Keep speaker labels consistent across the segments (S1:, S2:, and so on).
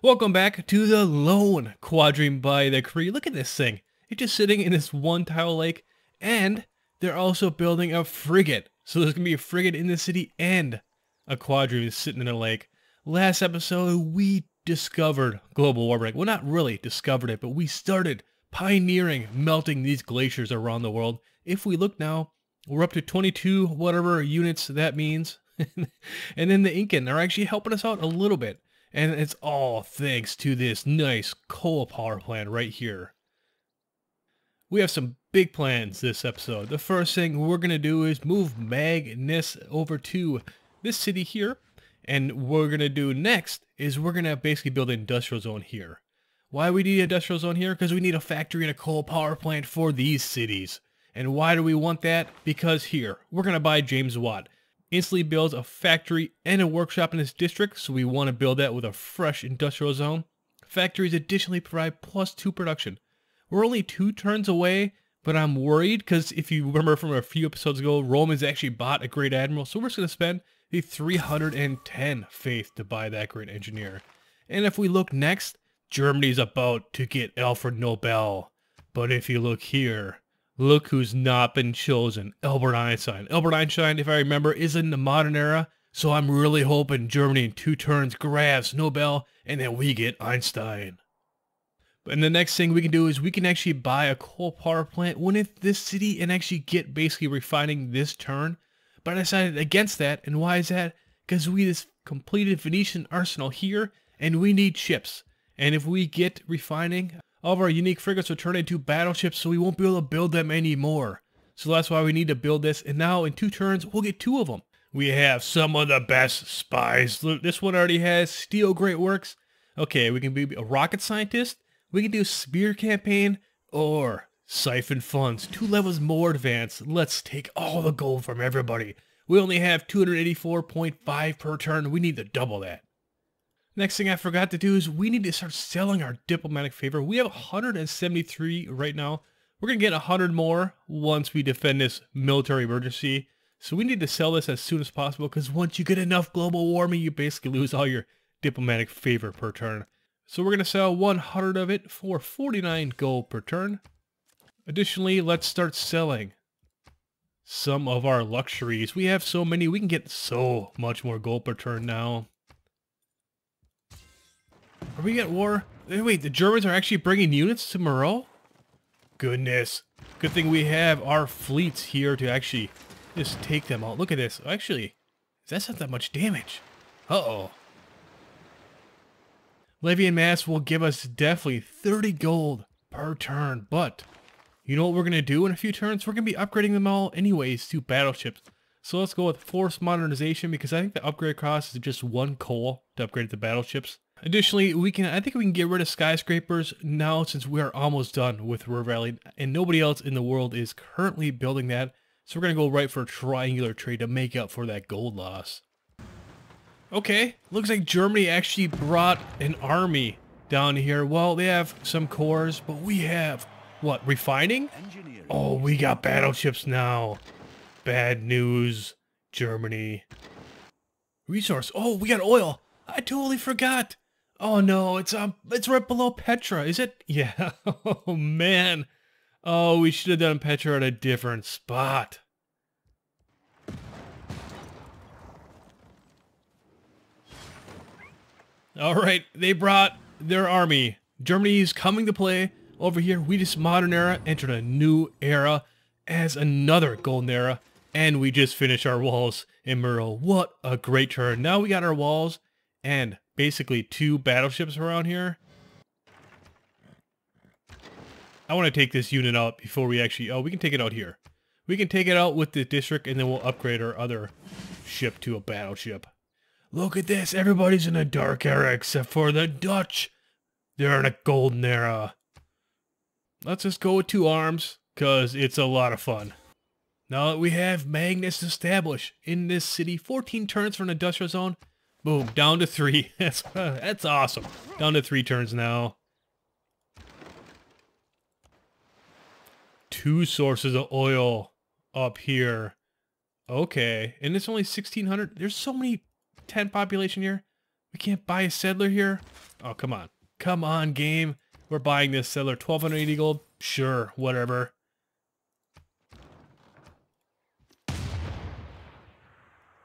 S1: Welcome back to the lone quadrireme by the Cree. Look at this thing. It's just sitting in this one tile lake, and they're also building a frigate. So there's going to be a frigate in the city and a quadrireme sitting in a lake. Last episode, we discovered global warming. Well, not really discovered it, but we started pioneering melting these glaciers around the world. If we look now, we're up to 22 whatever units that means. and then the Incan are actually helping us out a little bit. And it's all thanks to this nice coal power plant right here. We have some big plans this episode. The first thing we're going to do is move Magnus over to this city here. And what we're going to do next is we're going to basically build an industrial zone here. Why we need an industrial zone here? Because we need a factory and a coal power plant for these cities. And why do we want that? Because here, we're going to buy James Watt instantly builds a factory and a workshop in this district, so we want to build that with a fresh industrial zone. Factories additionally provide plus two production. We're only two turns away, but I'm worried because if you remember from a few episodes ago, Romans actually bought a great admiral, so we're just going to spend the 310 faith to buy that great engineer. And if we look next, Germany's about to get Alfred Nobel. But if you look here, Look who's not been chosen. Albert Einstein. Albert Einstein, if I remember, is in the modern era. So I'm really hoping Germany in two turns grabs Nobel and then we get Einstein. And the next thing we can do is we can actually buy a coal power plant within this city and actually get basically refining this turn. But I decided against that. And why is that? Because we just completed Venetian arsenal here and we need ships. And if we get refining, of our unique frigates will turn into battleships, so we won't be able to build them anymore. So that's why we need to build this, and now in two turns, we'll get two of them. We have some of the best spies. This one already has Steel Great Works. Okay, we can be a rocket scientist, we can do spear campaign, or siphon funds. Two levels more advanced. Let's take all the gold from everybody. We only have 284.5 per turn. We need to double that. Next thing I forgot to do is we need to start selling our diplomatic favor. We have 173 right now. We're going to get 100 more once we defend this military emergency. So we need to sell this as soon as possible because once you get enough global warming, you basically lose all your diplomatic favor per turn. So we're going to sell 100 of it for 49 gold per turn. Additionally, let's start selling some of our luxuries. We have so many, we can get so much more gold per turn now. Are we at war? Eh, wait, the Germans are actually bringing units to Moreau? Goodness. Good thing we have our fleets here to actually just take them out. Look at this. Actually, that's not that much damage. Uh-oh. Levy and Mass will give us definitely 30 gold per turn, but you know what we're going to do in a few turns? We're going to be upgrading them all anyways to battleships. So let's go with force modernization because I think the upgrade cost is just one coal to upgrade the battleships. Additionally, we can I think we can get rid of skyscrapers now since we are almost done with Ruhr Valley and nobody else in the world is currently building that. So we're going to go right for a triangular trade to make up for that gold loss. Okay, looks like Germany actually brought an army down here. Well, they have some corps, but we have, what, refining? Oh, we got battleships now. Bad news, Germany. Resource. Oh, we got oil. I totally forgot. Oh no, it's um, it's right below Petra, is it? Yeah. Oh man. Oh, we should have done Petra at a different spot. All right, they brought their army. Germany is coming to play over here. We just modern era entered a new era as another golden era, and we just finished our walls in Muro. What a great turn! Now we got our walls and basically two battleships around here. I want to take this unit out before we actually... Oh, we can take it out here. We can take it out with the district and then we'll upgrade our other ship to a battleship. Look at this. Everybody's in a dark era except for the Dutch. They're in a golden era. Let's just go with two arms because it's a lot of fun. Now that we have Magnus established in this city, 14 turns for an industrial zone, Boom, down to three. That's, that's awesome. Down to three turns now. Two sources of oil up here. Okay, and it's only 1,600. There's so many 10 population here. We We can't buy a settler here? Oh, come on. Come on, game. We're buying this settler. 1280 gold? Sure, whatever.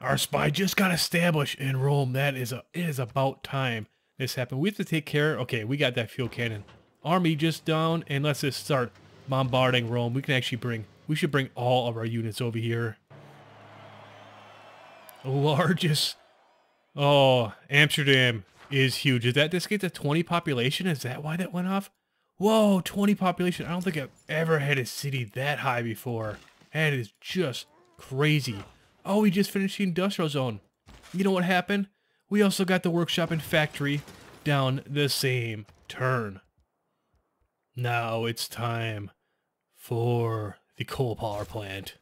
S1: Our spy just got established in Rome. That is a it is about time this happened. We have to take care. Okay, we got that field cannon. Army just down, and let's just start bombarding Rome. We can actually bring. We should bring all of our units over here. Largest. Oh, Amsterdam is huge. Did that just get to 20 population? Is that why that went off? Whoa, 20 population. I don't think I've ever had a city that high before. That is just crazy. Oh, we just finished the industrial zone. You know what happened? We also got the workshop and factory down the same turn. Now it's time for the coal power plant.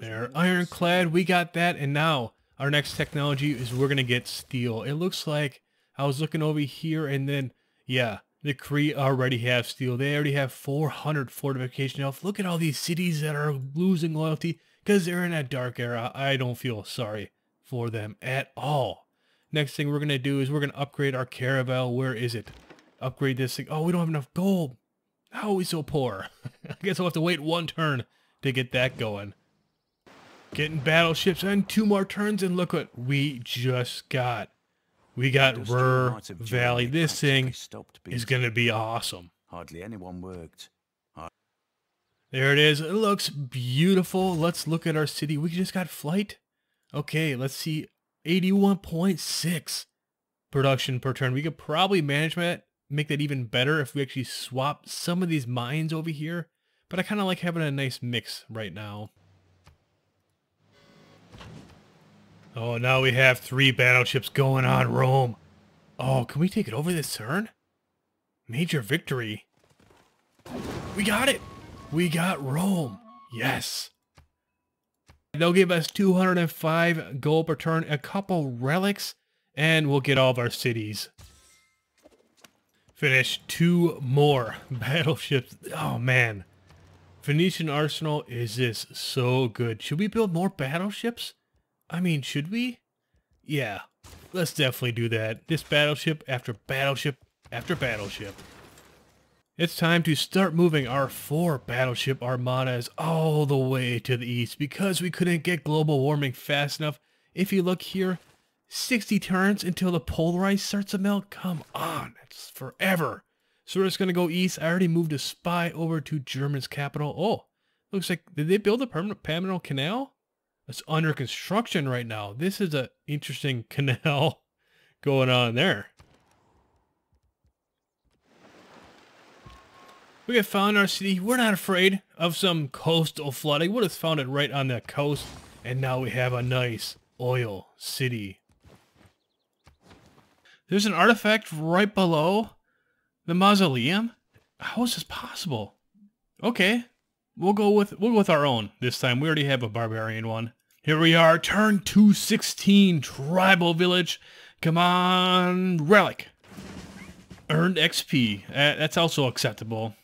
S1: There, ironclad, we got that, and now our next technology is we're gonna get steel. It looks like I was looking over here, and then, yeah, the Cree already have steel. They already have 400 fortification health. Look at all these cities that are losing loyalty because they're in a dark era. I don't feel sorry for them at all. Next thing we're going to do is we're going to upgrade our caravel. Where is it? Upgrade this thing. Oh, we don't have enough gold. How are we so poor? I guess I'll have to wait one turn to get that going. Getting battleships and two more turns and look what we just got. We got Ruhr Valley. This thing is going to be awesome.
S2: Hardly anyone worked.
S1: There it is. It looks beautiful. Let's look at our city. We just got flight. Okay, let's see. 81.6 production per turn. We could probably manage that, make that even better if we actually swap some of these mines over here. But I kind of like having a nice mix right now. Oh, now we have three battleships going on Rome. Oh, can we take it over this turn? Major victory. We got it. We got Rome. Yes. They'll give us 205 gold per turn, a couple relics, and we'll get all of our cities. Finish two more battleships. Oh, man. Venetian Arsenal is this so good. Should we build more battleships? I mean, should we? Yeah, let's definitely do that. This battleship after battleship after battleship. It's time to start moving our four battleship armadas all the way to the east because we couldn't get global warming fast enough. If you look here, 60 turns until the polar ice starts to melt. Come on, it's forever. So we're just going to go east. I already moved a spy over to German's capital. Oh, looks like, did they build a permanent Panama Canal? It's under construction right now. This is an interesting canal going on there. We have found our city. We're not afraid of some coastal flooding. We have found it right on the coast. And now we have a nice oil city. There's an artifact right below the mausoleum? How is this possible? Okay. We'll go with we'll go with our own this time. We already have a barbarian one. Here we are, turn 216, tribal village. Come on, relic. Earned XP. Uh, that's also acceptable.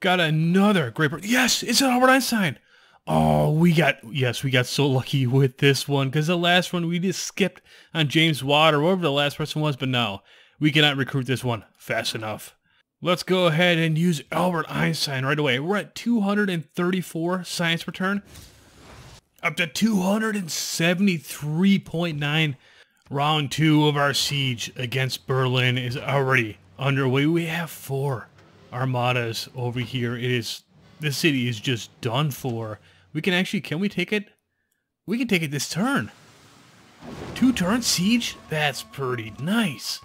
S1: Got another great... Yes, it's an Albert Einstein. Oh, we got... Yes, we got so lucky with this one. Because the last one, we just skipped on James Watt or whoever the last person was. But now, we cannot recruit this one fast enough. Let's go ahead and use Albert Einstein right away. We're at 234 science per turn. Up to 273.9. Round two of our siege against Berlin is already underway. We have four armadas over here. It is the city is just done for. We can actually can we take it? We can take it this turn. Two turn siege? That's pretty nice.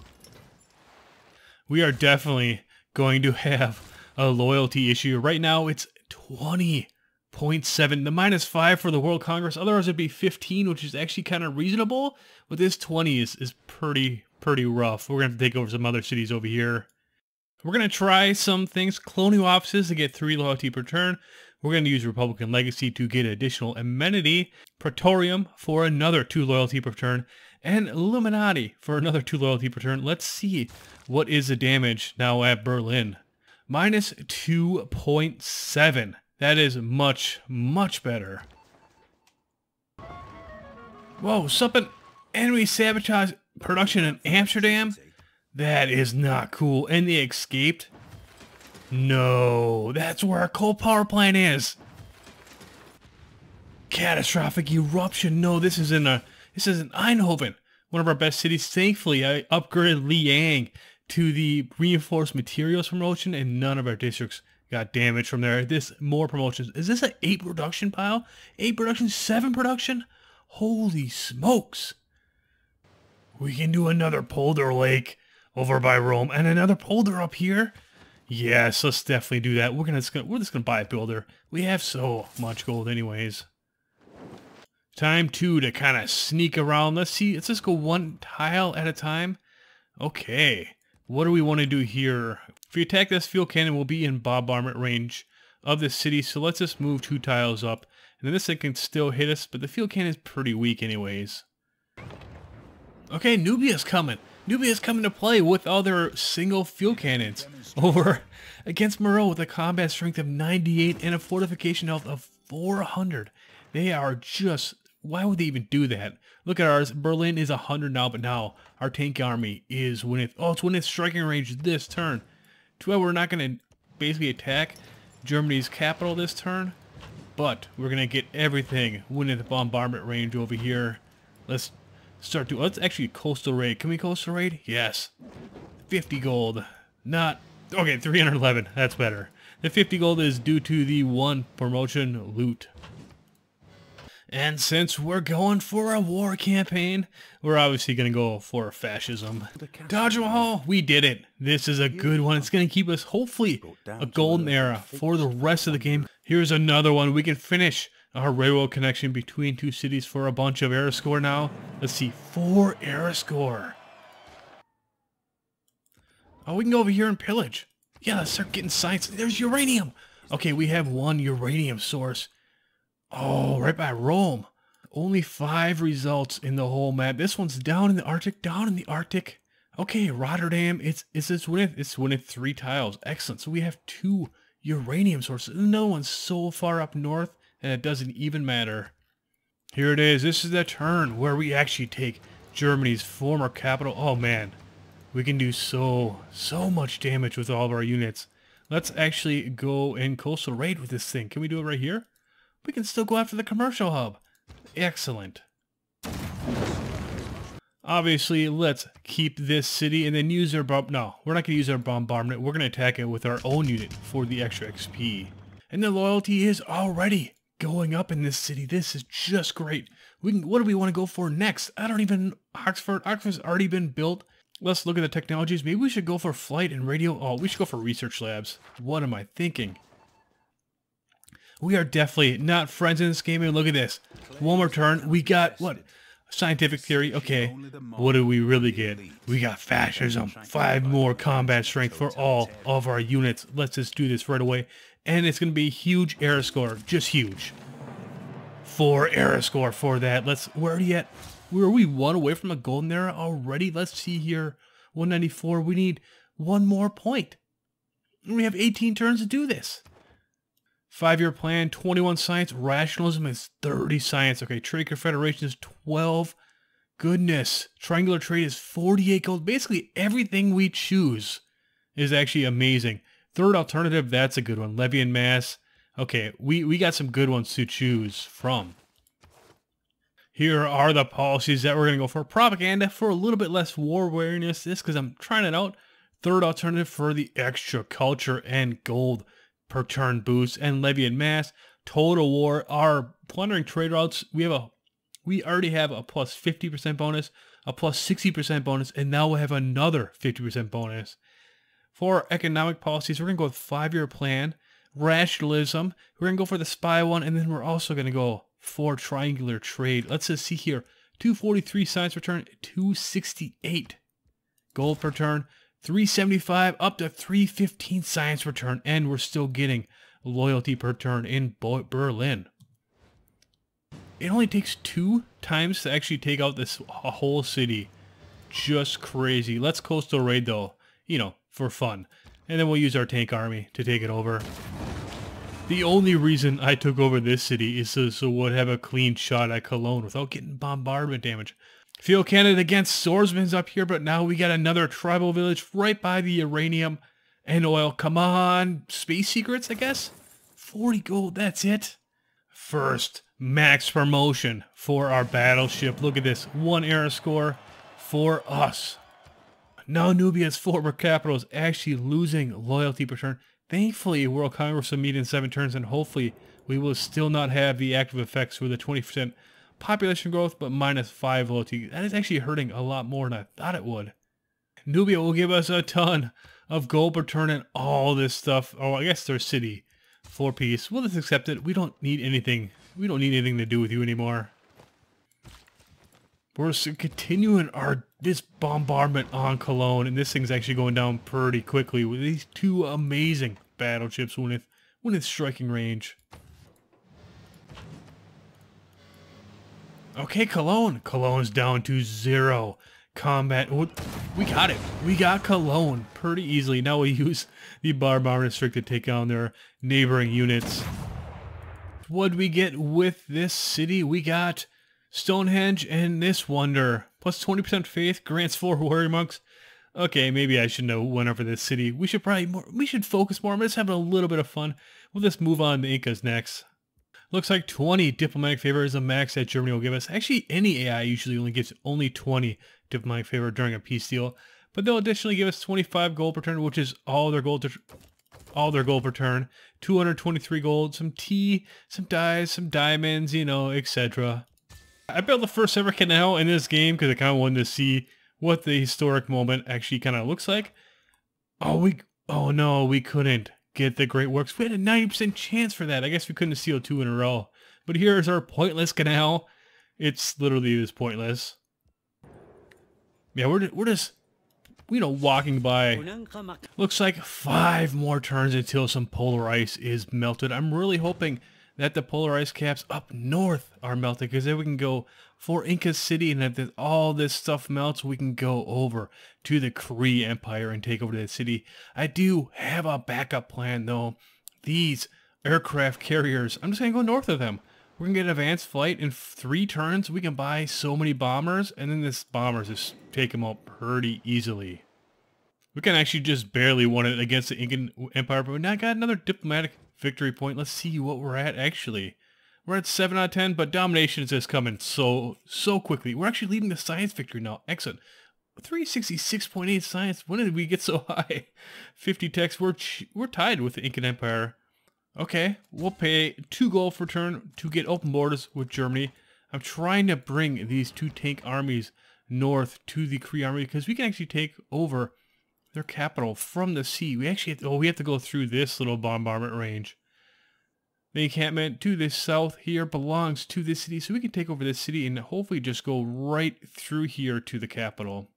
S1: We are definitely going to have a loyalty issue. Right now it's 20.7. The minus 5 for the World Congress. Otherwise it'd be 15, which is actually kind of reasonable. But this 20 is, is pretty, pretty rough. We're going to have to take over some other cities over here. We're going to try some things. Colonial offices to get three loyalty per turn. We're going to use Republican Legacy to get additional amenity. Praetorium for another two loyalty per turn. And Illuminati for another two loyalty per turn. Let's see what is the damage now at Berlin. Minus 2.7. That is much, much better. Whoa, something enemy sabotage production in Amsterdam? That is not cool. And they escaped? No, that's where our coal power plant is. Catastrophic eruption. No, this is in a this is in Eindhoven, one of our best cities. Thankfully, I upgraded Liang to the reinforced materials promotion, and none of our districts got damaged from there. This more promotions. Is this an eight production pile? Eight production, seven production? Holy smokes! We can do another polder lake over by Rome and another polder up here. Yes, let's definitely do that. We're gonna we're just gonna buy a builder. We have so much gold anyways. Time two to kind of sneak around. Let's see. Let's just go one tile at a time. Okay. What do we want to do here? If we attack this field cannon, we'll be in bombardment range of the city. So let's just move two tiles up. And then this thing can still hit us, but the field cannon is pretty weak anyways. Okay, Nubia's coming. Nubia's coming to play with all their single field cannons over against Moreau with a combat strength of 98 and a fortification health of 400. They are just why would they even do that? Look at ours. Berlin is 100 now, but now our tank army is when it... Oh, it's when it's striking range this turn. Too bad we're not going to basically attack Germany's capital this turn. But we're going to get everything when the bombardment range over here. Let's start to... Oh, Let's actually coastal raid. Can we coastal raid? Yes. 50 gold. Not... Okay, 311. That's better. The 50 gold is due to the one promotion loot. And since we're going for a war campaign, we're obviously going to go for fascism. Taj Mahal, we did it. This is a good one. It's going to keep us, hopefully, a golden era for the rest of the game. Here's another one. We can finish our railroad connection between two cities for a bunch of era score now. Let's see, four era score. Oh, we can go over here and pillage. Yeah, let's start getting science. There's uranium. Okay, we have one uranium source. Oh, right by Rome. Only five results in the whole map. This one's down in the Arctic, down in the Arctic. Okay, Rotterdam, it's it's it's winning it's winning three tiles. Excellent. So we have two uranium sources. Another one's so far up north and it doesn't even matter. Here it is. This is the turn where we actually take Germany's former capital. Oh man. We can do so, so much damage with all of our units. Let's actually go in coastal raid with this thing. Can we do it right here? We can still go after the commercial hub. Excellent. Obviously, let's keep this city and then use our bomb. No, we're not going to use our bombardment. We're going to attack it with our own unit for the extra XP. And the loyalty is already going up in this city. This is just great. We can. What do we want to go for next? I don't even. Oxford. Oxford's already been built. Let's look at the technologies. Maybe we should go for flight and radio. Oh, we should go for research labs. What am I thinking? We are definitely not friends in this game. And look at this. One more turn. We got, what? Scientific theory. Okay. What do we really get? We got fascism. Five more combat strength for all of our units. Let's just do this right away. And it's going to be huge era score. Just huge. Four era score for that. Let's, where are you at? Where are we one away from a golden era already? Let's see here. 194. We need one more point. We have 18 turns to do this. Five-year plan, 21 science. Rationalism is 30 science. Okay, trade confederation is 12. Goodness. Triangular trade is 48 gold. Basically, everything we choose is actually amazing. Third alternative, that's a good one. Levy and mass. Okay, we, we got some good ones to choose from. Here are the policies that we're going to go for. Propaganda for a little bit less war weariness. This because I'm trying it out. Third alternative for the extra culture and gold per turn boost and levy and mass. Total war, our plundering trade routes, we have a we already have a plus 50% bonus, a plus 60% bonus, and now we have another 50% bonus. For economic policies, we're going to go with five-year plan, rationalism, we're going to go for the spy one, and then we're also going to go for triangular trade. Let's just see here. 243 science return, 268 gold per turn, 375 up to 315 science return, and we're still getting loyalty per turn in Berlin. It only takes two times to actually take out this whole city. Just crazy. Let's coastal raid though, you know, for fun. And then we'll use our tank army to take it over. The only reason I took over this city is so, so we'd have a clean shot at Cologne without getting bombardment damage. Field candidate against swordsman's up here, but now we got another tribal village right by the uranium and oil. Come on, space secrets, I guess? 40 gold, that's it. First, max promotion for our battleship. Look at this, one era score for us. Now Nubia's former capital is actually losing loyalty per turn. Thankfully, World Congress will meet in seven turns, and hopefully we will still not have the active effects with the 20% population growth, but minus 5 loyalty. That is actually hurting a lot more than I thought it would. Nubia will give us a ton of gold per turn and all this stuff. Oh, I guess their city. Four piece. We'll just accept it. We don't need anything. We don't need anything to do with you anymore. We're continuing our this bombardment on Cologne, and this thing's actually going down pretty quickly with these two amazing battleships when it when it's striking range. Okay, Cologne. Cologne's down to zero. Combat. We got it. We got Cologne pretty easily. Now we use the Bombardment Strike to take down their neighboring units. What we get with this city? We got Stonehenge and this wonder. Plus 20% faith grants four warrior monks. Okay, maybe I should know one over this city. We should probably more, we should focus more. I'm just having a little bit of fun. We'll just move on to Incas next. Looks like 20 diplomatic favor is a max that Germany will give us. Actually, any AI usually only gives only 20 diplomatic favor during a peace deal, but they'll additionally give us 25 gold per turn, which is all their gold all their gold per turn, 223 gold, some tea, some dyes, some diamonds, you know, etc. I built the first ever canal in this game because I kind of wanted to see what the historic moment actually kind of looks like. Oh, we, oh no, we couldn't get the Great Works. We had a 90% chance for that. I guess we couldn't seal two in a row. But here's our pointless canal. It's literally this pointless. Yeah, we're, we're just, you know, walking by. Looks like five more turns until some polar ice is melted. I'm really hoping that the polar ice caps up north are melted because then we can go for Inca City and if all this stuff melts, we can go over to the Cree Empire and take over that city. I do have a backup plan though. These aircraft carriers, I'm just going to go north of them. We're going to get an advanced flight in three turns. We can buy so many bombers and then this bombers just take them out pretty easily. We can actually just barely win it against the Incan Empire, but we now got another diplomatic victory point. Let's see what we're at actually. We're at 7 out of 10, but domination is just coming so, so quickly. We're actually leading the science victory now. Excellent. 366.8 science. When did we get so high? 50 techs. We're, we're tied with the Incan Empire. Okay, we'll pay 2 gold for turn to get open borders with Germany. I'm trying to bring these two tank armies north to the Cree army because we can actually take over their capital from the sea. We actually have to, oh, we have to go through this little bombardment range. The encampment to the south here belongs to this city, so we can take over this city and hopefully just go right through here to the capital.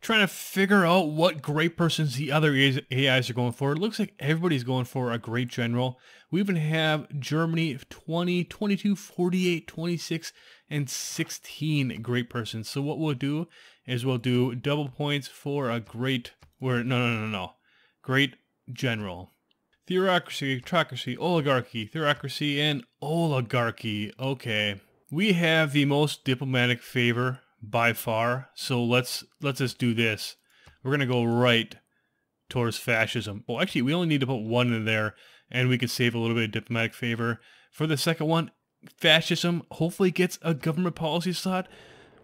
S1: Trying to figure out what great persons the other AIs are going for. It looks like everybody's going for a great general. We even have Germany 20, 22, 48, 26, and 16 great persons. So what we'll do is we'll do double points for a great, where no, no, no, no, great general. Theocracy, autocracy, oligarchy, theocracy, and oligarchy. Okay. We have the most diplomatic favor by far, so let's let's just do this. We're gonna go right towards fascism. Well, actually, we only need to put one in there, and we can save a little bit of diplomatic favor. For the second one, fascism hopefully gets a government policy slot.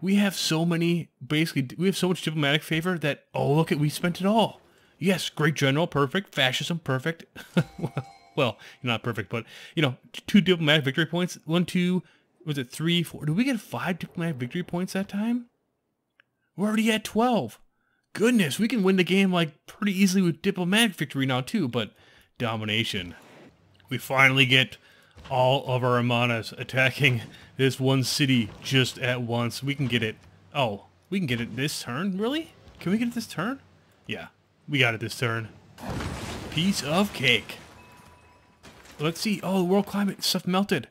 S1: We have so many, basically, we have so much diplomatic favor that, oh, look at, we spent it all. Yes, great general, perfect. Fascism, perfect. well, not perfect, but, you know, two diplomatic victory points. One, two, was it three, four? Did we get five diplomatic victory points that time? We're already at 12. Goodness, we can win the game, like, pretty easily with diplomatic victory now, too, but domination. We finally get all of our armadas attacking this one city just at once. We can get it. Oh, we can get it this turn? Really? Can we get it this turn? Yeah, we got it this turn. Piece of cake. Let's see. Oh, the world climate stuff melted.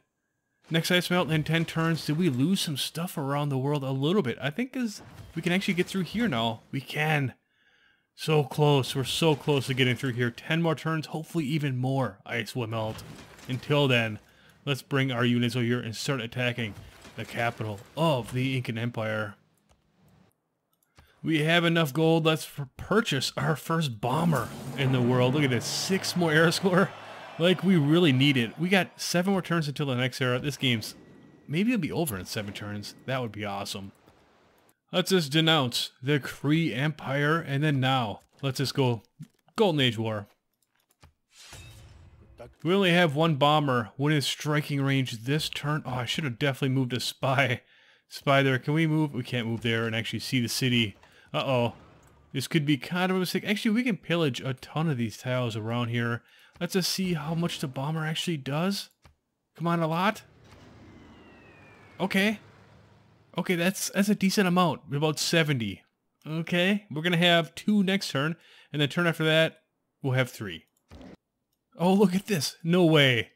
S1: Next ice melt in 10 turns. Did we lose some stuff around the world a little bit? I think is we can actually get through here now. We can. So close. We're so close to getting through here. 10 more turns. Hopefully even more ice will melt. Until then, let's bring our units over here and start attacking the capital of the Incan Empire. We have enough gold. Let's purchase our first bomber in the world. Look at this. Six more era score. Like, we really need it. We got seven more turns until the next era. This game's... Maybe it'll be over in seven turns. That would be awesome. Let's just denounce the Cree Empire. And then now, let's just go Golden Age War. We only have one bomber What is striking range this turn. Oh, I should have definitely moved a spy. Spy there. Can we move? We can't move there and actually see the city. Uh-oh. This could be kind of a mistake. Actually, we can pillage a ton of these tiles around here. Let's just see how much the bomber actually does. Come on, a lot? Okay. Okay, that's that's a decent amount. About 70. Okay, we're going to have two next turn. And the turn after that, we'll have three. Oh, look at this. No way.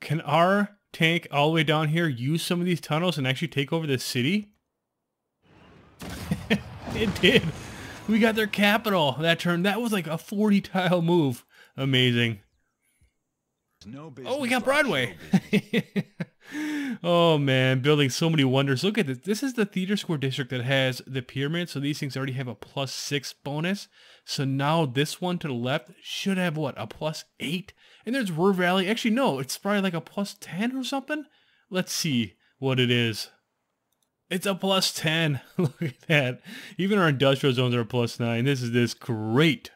S1: Can our tank all the way down here use some of these tunnels and actually take over the city? it did. We got their capital that turn. That was like a 40 tile move. Amazing. No oh, we got Broadway. oh man, building so many wonders. Look at this. This is the theater square district that has the pyramid. So these things already have a plus six bonus. So now this one to the left should have what? A plus eight? And there's Ruhr Valley. Actually, no, it's probably like a plus 10 or something. Let's see what it is. It's a plus 10. Look at that. Even our industrial zones are a plus 9. This is this great.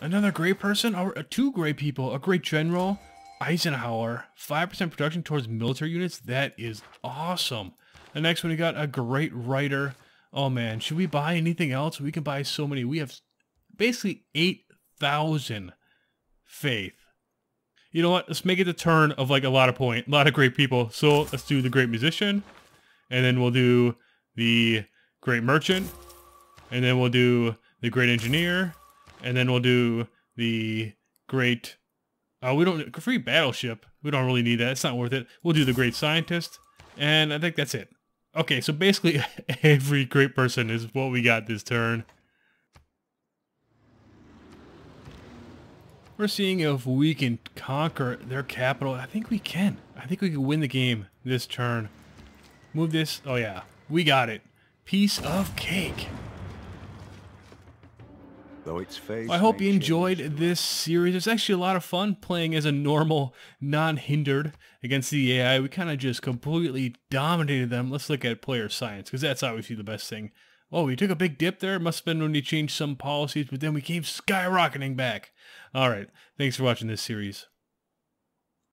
S1: Another great person, or uh, two great people, a great general, Eisenhower, 5% production towards military units. That is awesome. The next one, we got a great writer. Oh man, should we buy anything else? We can buy so many. We have basically 8,000 faith. You know what? Let's make it the turn of like a lot of point, a lot of great people. So let's do the great musician, and then we'll do the great merchant, and then we'll do the great engineer, and then we'll do the great Oh, we don't free battleship. We don't really need that. It's not worth it. We'll do the great scientist, and I think that's it. Okay, so basically every great person is what we got this turn. We're seeing if we can conquer their capital. I think we can. I think we can win the game this turn. Move this. Oh yeah, we got it. Piece of cake. Though its face I hope you enjoyed this series. It's actually a lot of fun playing as a normal, non-hindered against the AI. We kind of just completely dominated them. Let's look at player science, because that's obviously the best thing. Oh, we took a big dip there. It must have been when we changed some policies, but then we came skyrocketing back. All right. Thanks for watching this series.